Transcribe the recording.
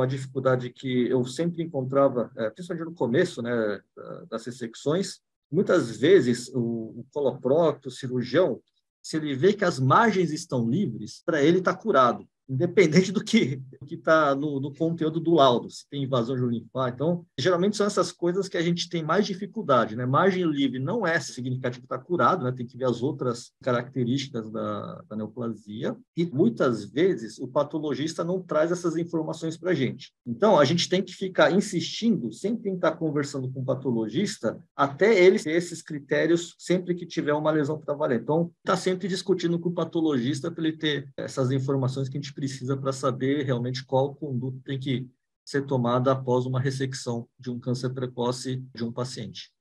uma dificuldade que eu sempre encontrava, é, principalmente no começo né, das ressecções. Muitas vezes, o, o coloprocto, o cirurgião, se ele vê que as margens estão livres, para ele está curado independente do que está no, no, conteúdo do laudo, se tem invasão de linfar. Então, geralmente são essas coisas que a gente tem mais dificuldade, né? Margem livre não é significativo que está curado, né? Tem que ver as outras características da, da neoplasia. E muitas vezes o patologista não traz essas informações para a gente. Então, a gente tem que ficar insistindo, sempre estar conversando com o patologista, até ele ter esses critérios sempre que tiver uma lesão está valendo. Então, está sempre discutindo com o patologista para ele ter essas informações que a gente precisa para saber realmente qual conduta tem que ser tomada após uma ressecção de um câncer precoce de um paciente.